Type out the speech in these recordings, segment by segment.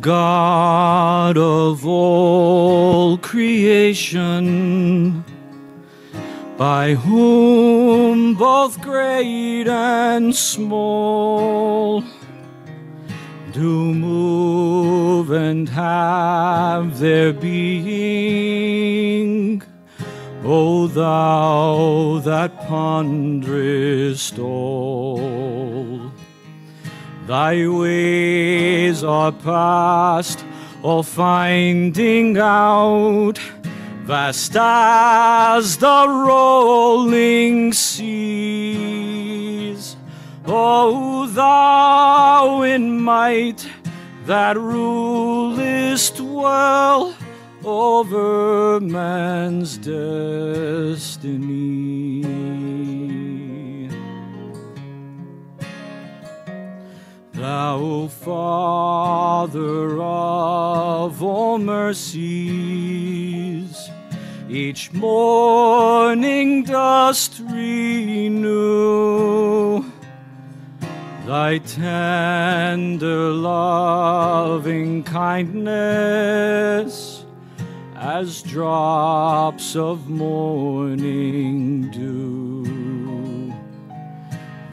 God of all creation, by whom both great and small do move and have their being. O thou that ponderest all, thy ways are past all finding out, vast as the rolling seas. O thou in might that rulest well over man's destiny. Thou Father of all mercies, each morning dost renew thy tender loving kindness as drops of morning dew.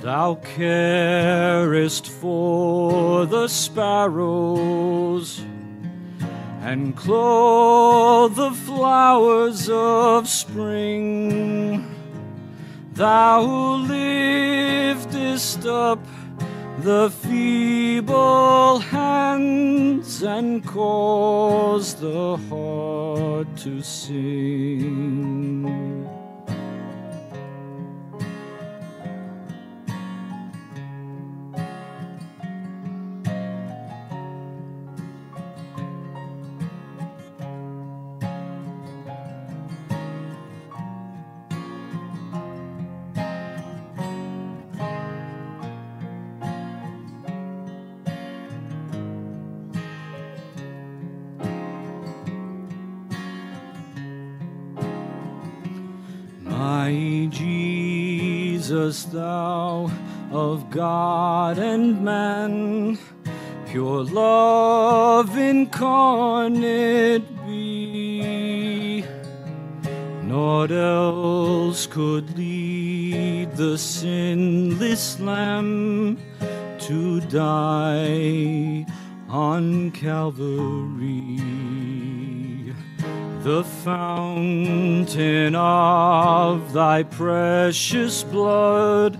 Thou carest for the sparrows and clothe the flowers of spring. Thou liftest up the feeble hands and cause the heart to sing. My Jesus, thou of God and man, pure love incarnate be. Naught else could lead the sinless Lamb to die on Calvary the fountain of thy precious blood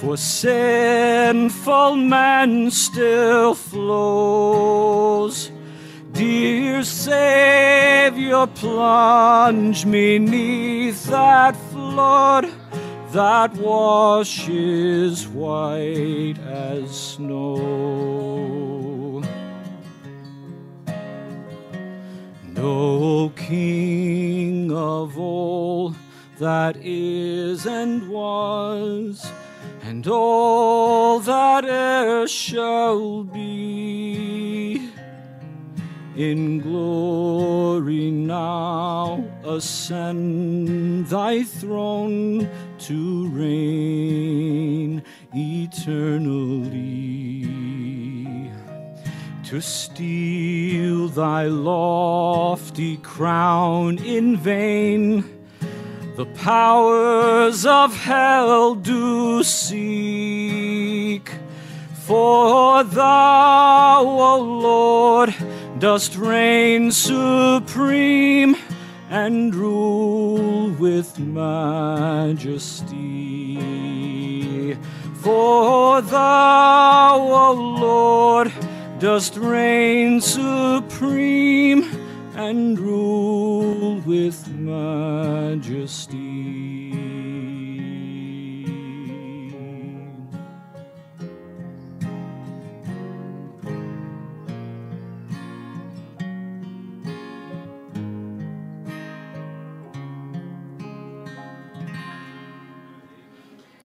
for sinful man still flows. Dear Savior, plunge me neath that flood that washes white as snow. O King of all that is and was, and all that e'er shall be, in glory now ascend thy throne to reign eternally to steal thy lofty crown in vain. The powers of hell do seek, for thou, O Lord, dost reign supreme and rule with majesty. For thou, O Lord, dost reign supreme and rule with majesty.